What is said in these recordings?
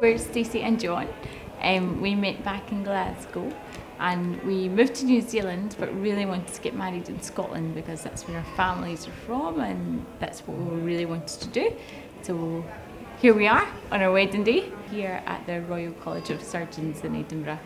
We're Stacey and John. Um, we met back in Glasgow and we moved to New Zealand but really wanted to get married in Scotland because that's where our families are from and that's what we really wanted to do. So here we are on our wedding day here at the Royal College of Surgeons in Edinburgh.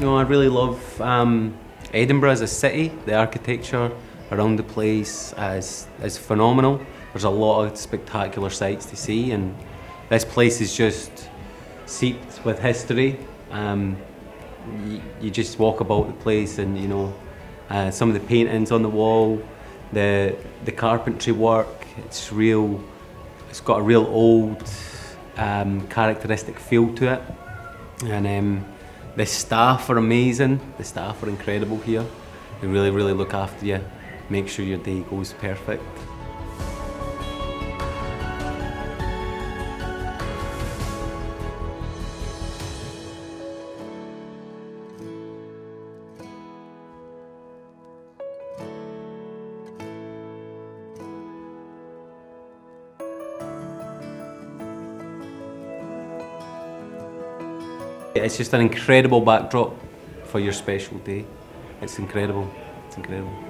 Know, I really love um, Edinburgh as a city. The architecture around the place is, is phenomenal. There's a lot of spectacular sights to see, and this place is just seeped with history. Um, you, you just walk about the place, and you know, uh, some of the paintings on the wall, the the carpentry work. It's real. It's got a real old, um, characteristic feel to it, and. Um, the staff are amazing. The staff are incredible here. They really, really look after you. Make sure your day goes perfect. It's just an incredible backdrop for your special day. It's incredible. It's incredible.